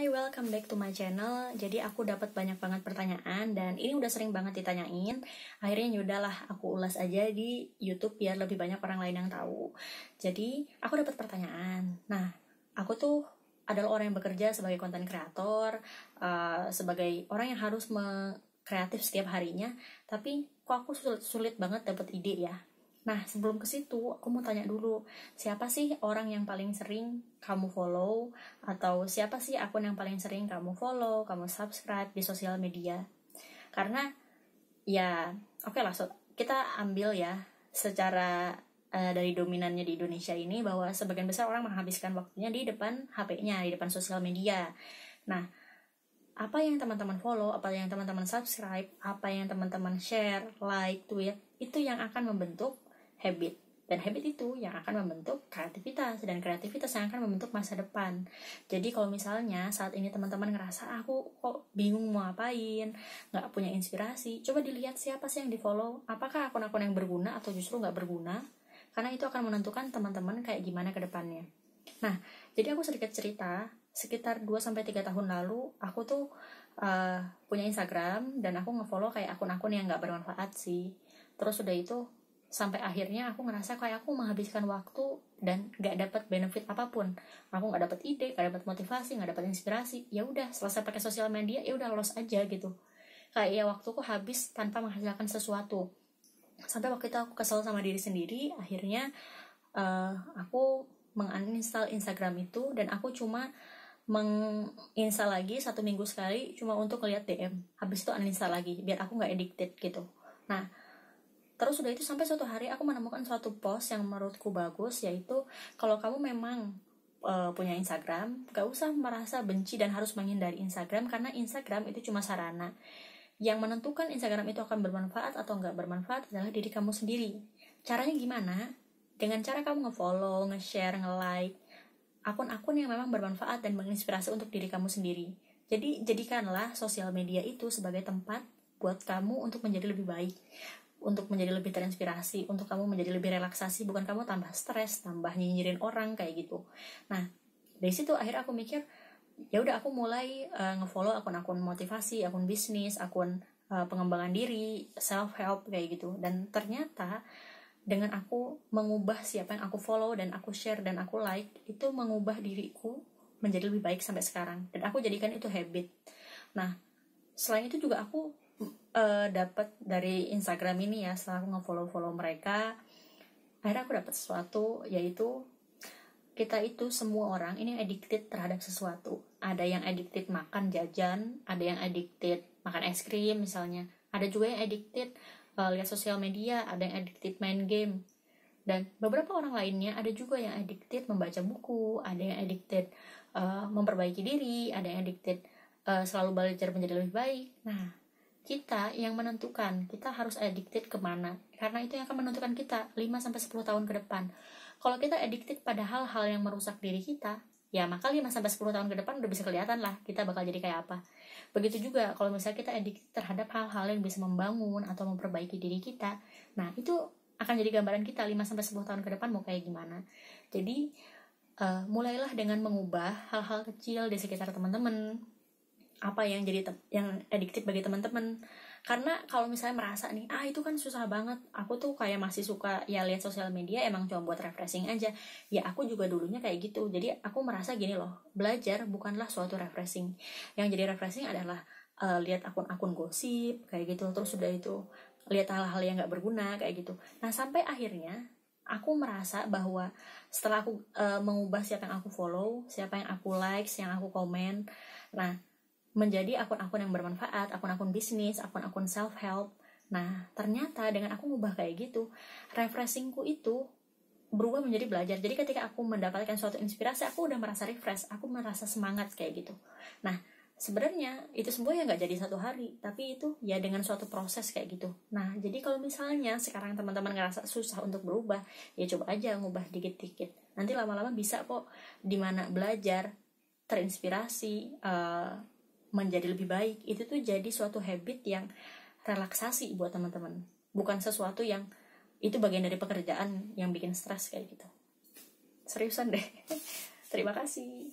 Hai, welcome back to my channel. Jadi aku dapat banyak banget pertanyaan dan ini udah sering banget ditanyain. Akhirnya yaudahlah aku ulas aja di YouTube biar lebih banyak orang lain yang tahu. Jadi aku dapat pertanyaan. Nah, aku tuh adalah orang yang bekerja sebagai konten kreator, uh, sebagai orang yang harus kreatif setiap harinya. Tapi kok aku sulit, sulit banget dapat ide ya Nah, sebelum ke situ, aku mau tanya dulu, siapa sih orang yang paling sering kamu follow atau siapa sih akun yang paling sering kamu follow, kamu subscribe di sosial media? Karena ya, oke okay lah, so, kita ambil ya secara uh, dari dominannya di Indonesia ini bahwa sebagian besar orang menghabiskan waktunya di depan HP-nya, di depan sosial media. Nah, apa yang teman-teman follow, apa yang teman-teman subscribe, apa yang teman-teman share, like, tweet, itu yang akan membentuk habit. Dan habit itu yang akan membentuk kreativitas dan kreativitas yang akan membentuk masa depan. Jadi kalau misalnya saat ini teman-teman ngerasa ah, aku kok bingung mau apain nggak punya inspirasi. Coba dilihat siapa sih yang di follow apakah akun-akun yang berguna atau justru nggak berguna? Karena itu akan menentukan teman-teman kayak gimana ke depannya. Nah jadi aku sedikit cerita. Sekitar 2-3 tahun lalu aku tuh uh, punya Instagram dan aku ngefollow kayak akun-akun yang nggak bermanfaat sih. Terus udah itu sampai akhirnya aku ngerasa kayak aku menghabiskan waktu dan gak dapat benefit apa pun. Aku gak dapat ide gak dapat motivasi gak dapat inspirasi. Ya udah selesai pakai sosial media ya udah los aja gitu. Kayak ya waktuku habis tanpa menghasilkan sesuatu. Sampai waktu itu aku kesel sama diri sendiri akhirnya uh, aku menginstal Instagram itu dan aku cuma menginstal lagi satu minggu sekali cuma untuk lihat DM habis itu uninstall lagi biar aku nggak addicted gitu. Nah Terus udah itu sampai suatu hari aku menemukan suatu post yang menurutku bagus yaitu kalau kamu memang uh, punya Instagram, gak usah merasa benci dan harus menghindari Instagram karena Instagram itu cuma sarana. Yang menentukan Instagram itu akan bermanfaat atau nggak bermanfaat adalah diri kamu sendiri. Caranya gimana? Dengan cara kamu nge-follow, nge-share, nge-like akun-akun yang memang bermanfaat dan menginspirasi untuk diri kamu sendiri. Jadi jadikanlah sosial media itu sebagai tempat buat kamu untuk menjadi lebih baik untuk menjadi lebih terinspirasi, untuk kamu menjadi lebih relaksasi, bukan kamu tambah stres, tambah nyinyirin orang kayak gitu. Nah, dari situ akhirnya aku mikir, ya udah aku mulai uh, ngefollow akun-akun motivasi, akun bisnis, akun uh, pengembangan diri, self help kayak gitu. Dan ternyata dengan aku mengubah siapa yang aku follow dan aku share dan aku like, itu mengubah diriku menjadi lebih baik sampai sekarang. Dan aku jadikan itu habit. Nah, selain itu juga aku uh, dapat dari Instagram ini ya setelah aku nge-follow follow mereka akhirnya aku dapat sesuatu yaitu kita itu semua orang ini addicted terhadap sesuatu. Ada yang addicted makan jajan ada yang addicted makan es krim misalnya ada juga yang addicted uh, lihat sosial media ada yang addicted main game. Dan beberapa orang lainnya ada juga yang addicted membaca buku ada yang addicted uh, memperbaiki diri ada yang addicted uh, selalu belajar menjadi lebih baik. Nah kita yang menentukan kita harus addicted ke mana. Karena itu yang akan menentukan kita 5-10 tahun ke depan. Kalau kita addicted pada hal-hal yang merusak diri kita ya maka 5-10 tahun ke depan udah bisa kelihatan lah kita bakal jadi kayak apa. Begitu juga kalau misalnya kita addicted terhadap hal-hal yang bisa membangun atau memperbaiki diri kita nah itu akan jadi gambaran kita 5-10 tahun ke depan mau kayak gimana. Jadi uh, mulailah dengan mengubah hal-hal kecil di sekitar teman-teman apa yang jadi yang adiktif bagi teman-teman. Karena kalau misalnya merasa nih ah itu kan susah banget. Aku tuh kayak masih suka ya lihat sosial media emang cuma buat refreshing aja. Ya aku juga dulunya kayak gitu. Jadi aku merasa gini loh belajar bukanlah suatu refreshing. Yang jadi refreshing adalah uh, lihat akun-akun gosip kayak gitu. Terus sudah itu lihat hal-hal yang nggak berguna kayak gitu. Nah sampai akhirnya aku merasa bahwa setelah aku uh, mengubah siapa yang aku follow siapa yang aku like yang aku komen. Nah menjadi akun-akun yang bermanfaat, akun-akun bisnis, akun-akun self-help. Nah, ternyata dengan aku ngubah kayak gitu, refreshingku itu berubah menjadi belajar. Jadi ketika aku mendapatkan suatu inspirasi, aku udah merasa refresh, aku merasa semangat kayak gitu. Nah, sebenarnya itu semua ya nggak jadi satu hari, tapi itu ya dengan suatu proses kayak gitu. Nah, jadi kalau misalnya sekarang teman-teman ngerasa susah untuk berubah, ya coba aja ngubah dikit-dikit. Nanti lama-lama bisa kok di mana belajar, terinspirasi, uh, menjadi lebih baik itu tuh jadi suatu habit yang relaksasi buat teman-teman. Bukan sesuatu yang itu bagian dari pekerjaan yang bikin stres kayak gitu. Seriusan deh. Terima kasih